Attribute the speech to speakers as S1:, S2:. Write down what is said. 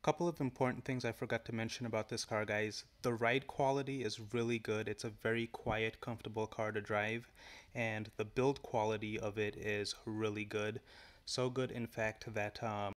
S1: Couple of important things I forgot to mention about this car, guys. The ride quality is really good. It's a very quiet, comfortable car to drive, and the build quality of it is really good. So good, in fact, that um,